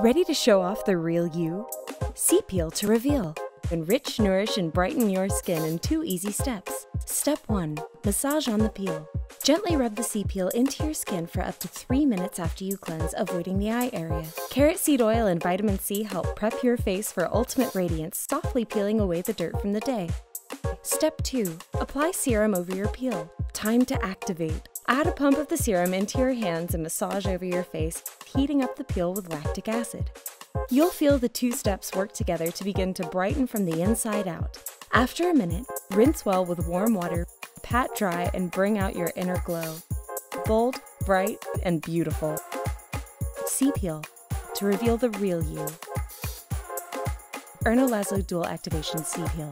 Ready to show off the real you? C-Peel to reveal. Enrich, nourish, and brighten your skin in two easy steps. Step 1. Massage on the peel. Gently rub the C-Peel into your skin for up to 3 minutes after you cleanse, avoiding the eye area. Carrot seed oil and vitamin C help prep your face for ultimate radiance, softly peeling away the dirt from the day. Step 2. Apply serum over your peel. Time to activate. Add a pump of the serum into your hands and massage over your face, heating up the peel with lactic acid. You'll feel the two steps work together to begin to brighten from the inside out. After a minute, rinse well with warm water, pat dry, and bring out your inner glow. Bold, bright, and beautiful. C-Peel to reveal the real you. Erno Laszlo Dual Activation C-Peel.